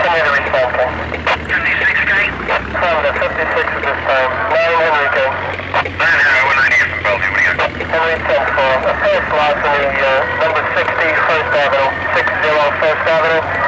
Commander response. 56 gate? Commander, 56 at this time. 9 Enrico. 9 from Bellevue, what first light from number 60, 1st Avenue, 60 1st Avenue.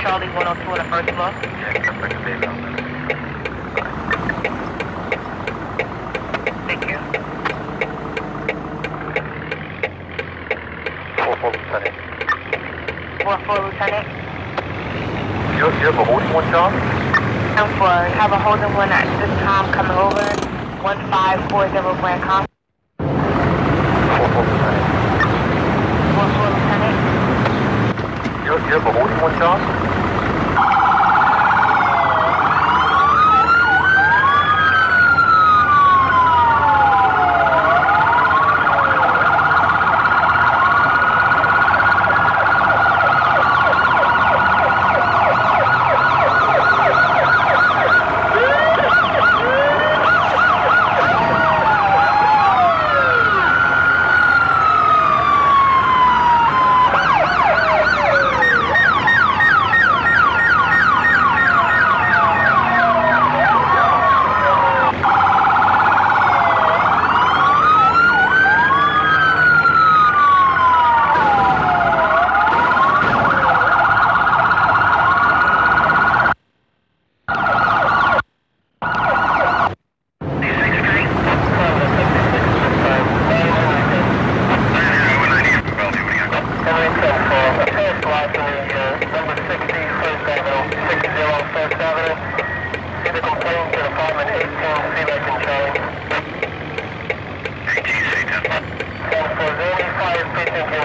Charlie 102 on the first floor. Thank you. Four four Lieutenant. Four four You, have a holding one job? I'm for. Have a holding one at this time coming over. 1540 Grand Com. Four four Lieutenant. hier, hier, Berufsmundjahr.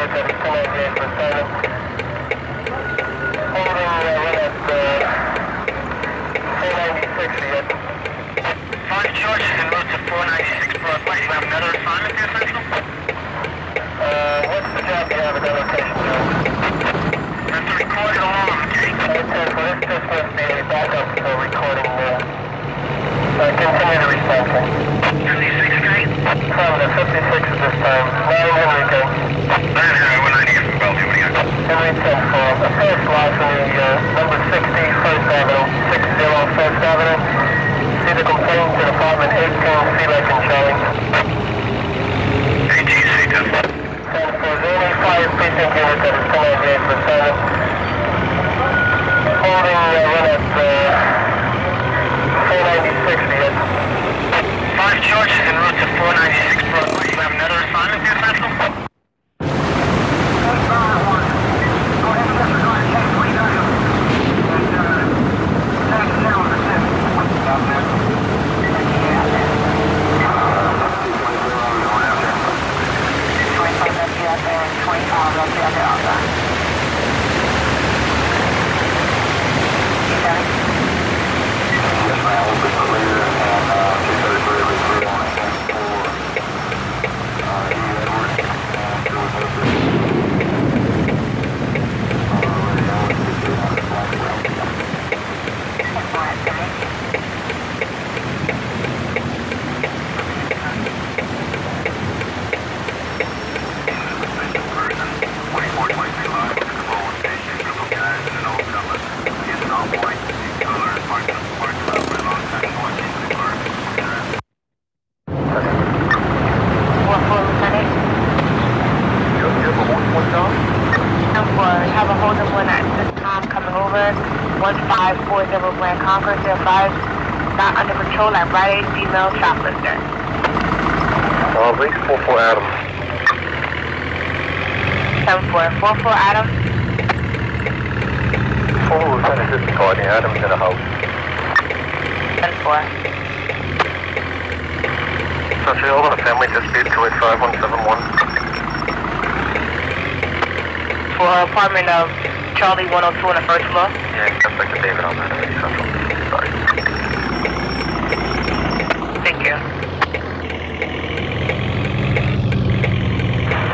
Holding uh, run at North Avenue. See the complaint to apartment 18, Sea Lake and Charlie. ATC 10 fire precinct unit that is coming in for service. Holding uh, run at uh, 496 5 George in. route Yeah. Rite Aid female shoplifter. Uh, base 44 Adam. 7444 Adam. Full Lieutenant Disregard, Adam's in the house. 10-4. Century, hold on a family dispute 285171. For her apartment of Charlie 102 on the first floor. Yeah, Inspector David on that. Central. Sorry. Thank you.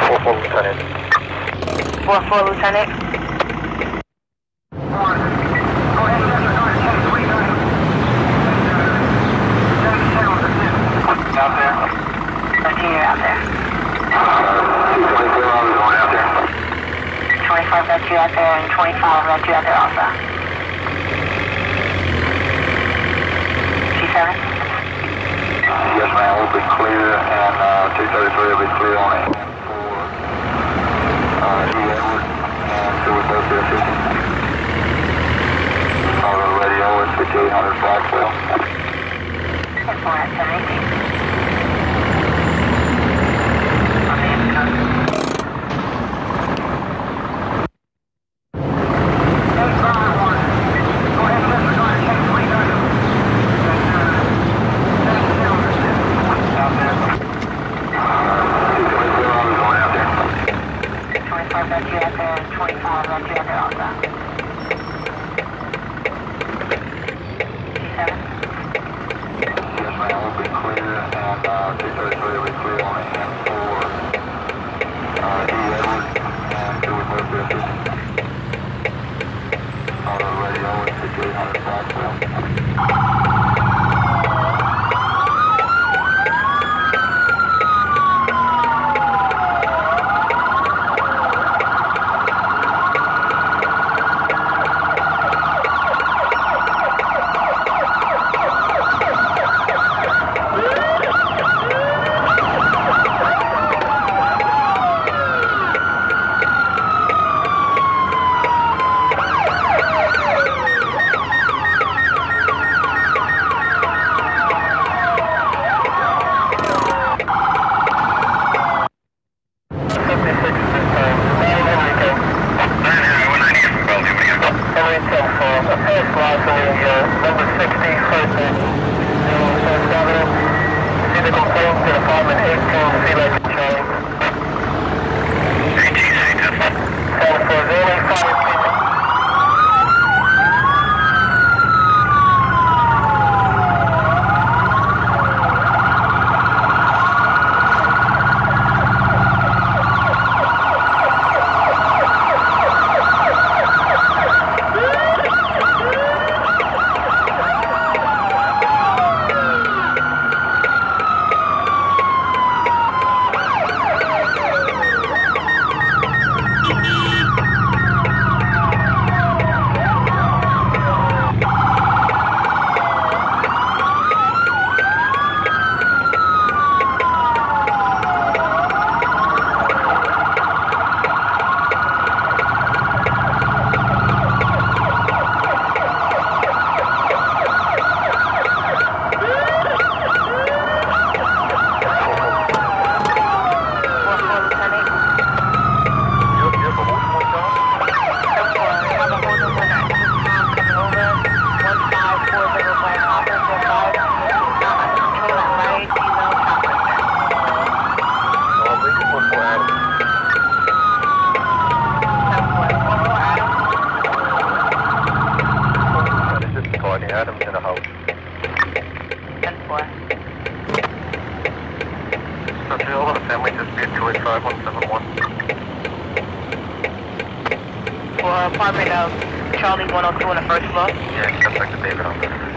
44 Lieutenant. 4-4 Lieutenant. Out there. 13 you're out there. 25 got you out there and 25 got you out there also. Ma'am, we'll be clear, and uh, 233 will be clear on it. For uh, E. Edward, and so we both there, 50. Call the radio, it's 5800 Blackwell. 10-4 at 718. Delta First Lodge, uh, number 60, First and First to apartment 810, see like Charlie. ATC, 7405. 10-4. Century, hold on a family dispute 285171. Uh, For apartment of Charlie 102 on the first floor. Yeah, Inspector David on.